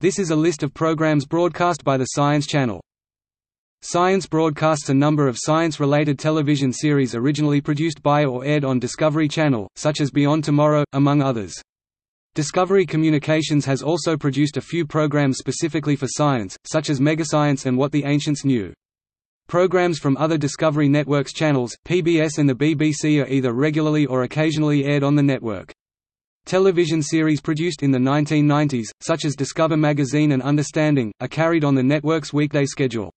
This is a list of programs broadcast by the Science Channel. Science broadcasts a number of science-related television series originally produced by or aired on Discovery Channel, such as Beyond Tomorrow, among others. Discovery Communications has also produced a few programs specifically for science, such as Megascience and What the Ancients Knew. Programs from other Discovery Network's channels, PBS and the BBC are either regularly or occasionally aired on the network. Television series produced in the 1990s, such as Discover Magazine and Understanding, are carried on the network's weekday schedule.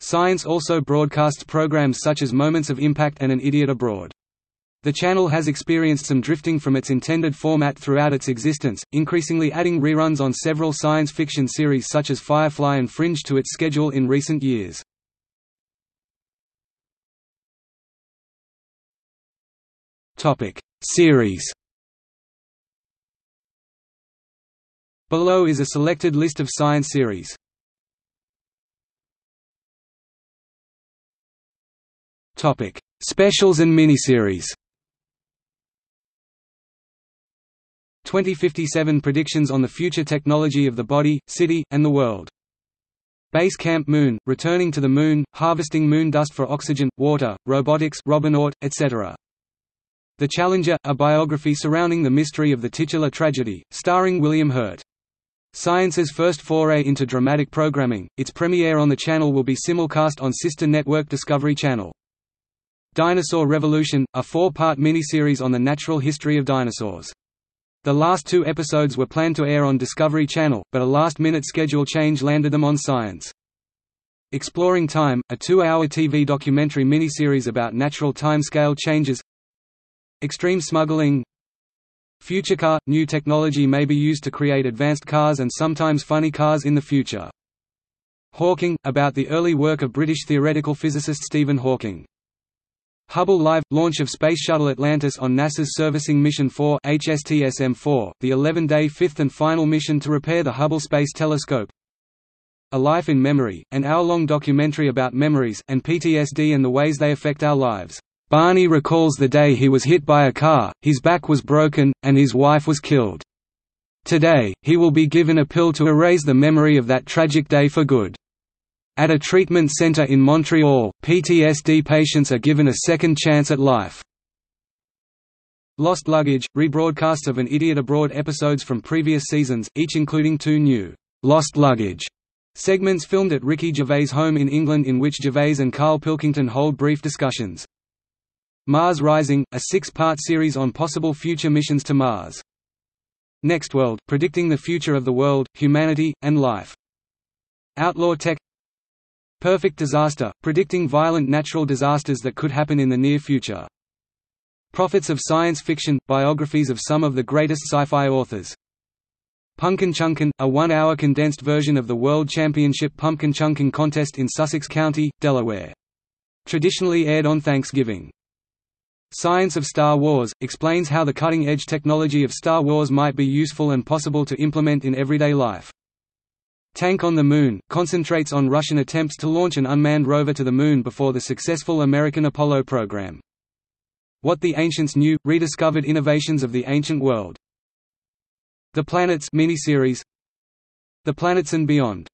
Science also broadcasts programs such as Moments of Impact and An Idiot Abroad. The channel has experienced some drifting from its intended format throughout its existence, increasingly adding reruns on several science fiction series such as Firefly and Fringe to its schedule in recent years. Series Below is a selected list of science series. Topic: Specials and miniseries. 2057 predictions on the future technology of the body, city, and the world. Base Camp Moon, returning to the Moon, harvesting moon dust for oxygen, water, robotics Robonaut, etc. The Challenger, a biography surrounding the mystery of the titular tragedy, starring William Hurt. Science's first foray into dramatic programming, its premiere on the channel will be simulcast on sister network Discovery Channel. Dinosaur Revolution, a four-part miniseries on the natural history of dinosaurs. The last two episodes were planned to air on Discovery Channel, but a last-minute schedule change landed them on Science. Exploring Time, a two-hour TV documentary miniseries about natural timescale changes Extreme Smuggling Future Car – New technology may be used to create advanced cars and sometimes funny cars in the future. Hawking – about the early work of British theoretical physicist Stephen Hawking. Hubble Live – Launch of Space Shuttle Atlantis on NASA's Servicing Mission 4 HSTSM-4, the 11-day fifth and final mission to repair the Hubble Space Telescope A Life in Memory, an hour-long documentary about memories, and PTSD and the ways they affect our lives. Barney recalls the day he was hit by a car, his back was broken, and his wife was killed. Today, he will be given a pill to erase the memory of that tragic day for good. At a treatment center in Montreal, PTSD patients are given a second chance at life. Lost Luggage, rebroadcasts of An Idiot Abroad episodes from previous seasons, each including two new Lost Luggage segments filmed at Ricky Gervais' home in England in which Gervais and Carl Pilkington hold brief discussions. Mars Rising, a six-part series on possible future missions to Mars. Next World, predicting the future of the world, humanity, and life. Outlaw Tech Perfect Disaster, predicting violent natural disasters that could happen in the near future. Prophets of Science Fiction – biographies of some of the greatest sci-fi authors. Punkin Chunkin, a one-hour condensed version of the World Championship Punkin Chunkin contest in Sussex County, Delaware. Traditionally aired on Thanksgiving. Science of Star Wars, explains how the cutting-edge technology of Star Wars might be useful and possible to implement in everyday life. Tank on the Moon, concentrates on Russian attempts to launch an unmanned rover to the Moon before the successful American Apollo program. What the Ancients Knew – Rediscovered Innovations of the Ancient World. The Planets miniseries The Planets and Beyond